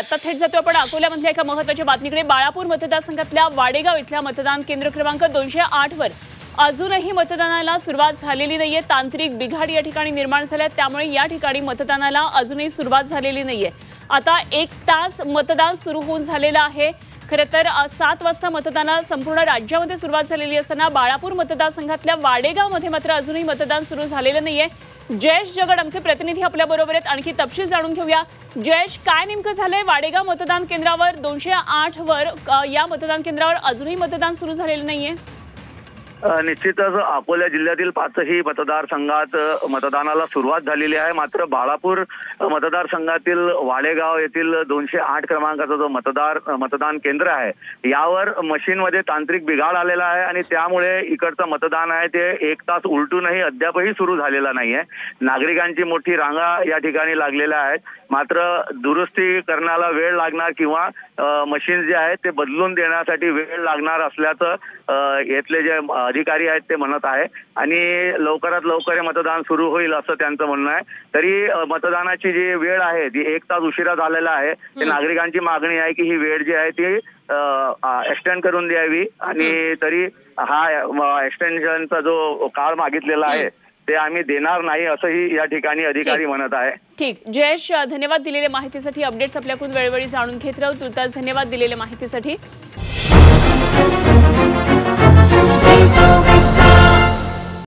आता थेट जातो आपण अकोल्यामधल्या एका महत्त्वाच्या बातमीकडे. बाळापूर मतदारसंघातल्या वाडेगाव इथल्या मतदान केंद्र क्रमांक दोनशे आठ वर अजूनही मतदानाला सुरुवात झालेली नाहीये. तांत्रिक बिघाड या ठिकाणी निर्माण झाल्या त्यामुळे या ठिकाणी मतदानाला अजूनही सुरुवात झालेली नाहीये. आता एक तास मतदान सुरू होऊन झालेलं आहे. खरं तर सात वाजता मतदानाला संपूर्ण राज्यामध्ये सुरुवात झालेली असताना बाळापूर मतदारसंघातल्या वाडेगावमध्ये मात्र अजूनही मतदान सुरू झालेलं नाहीये. जयेश जगड आमचे प्रतिनिधी आपल्या बरोबर आहेत. आणखी तपशील जाणून घेऊया. जयेश काय नेमकं झालंय? वाडेगाव मतदान केंद्रावर दोनशे आठ वर या मतदान केंद्रावर अजूनही मतदान सुरू झालेलं नाहीये. निश्चितच अकोला जिल्ह्यातील पाचही मतदारसंघात मतदानाला सुरुवात झालेली आहे. मात्र बाळापूर मतदारसंघातील वाडेगाव येथील दोनशे आठ क्रमांकाचा जो मतदार मतदान केंद्र आहे यावर मशीनमध्ये तांत्रिक बिघाड आलेला आहे आणि त्यामुळे इकडचं मतदान आहे ते एक तास उलटूनही अद्यापही सुरू झालेला नाहीये. नागरिकांची मोठी रांगा या ठिकाणी लागलेल्या आहेत. मात्र दुरुस्ती करण्याला वेळ लागणार किंवा मशीन जे आहेत ते बदलून देण्यासाठी वेळ लागणार असल्याचं येथले जे अधिकारी आहेत ते म्हणत आहे. आणि लवकरात लवकर हे मतदान सुरू होईल असं त्यांचं म्हणणं आहे. तरी मतदानाची जी वेळ आहे ती एक तास उशिरा झालेला आहे ते नागरिकांची मागणी आहे की ही वेळ जी आहे ती एक्सटेंड करून द्यावी. आणि तरी हा एक्सटेन्शनचा जो काळ मागितलेला आहे ते आम्ही देणार नाही असंही या ठिकाणी अधिकारी. म्हणत आहे. ठीक. जयेश धन्यवाद दिलेल्या माहितीसाठी. अपडेट्स आपल्याकडून वेळोवेळी जाणून घेत राहू. तुर्तास धन्यवाद दिलेल्या माहितीसाठी.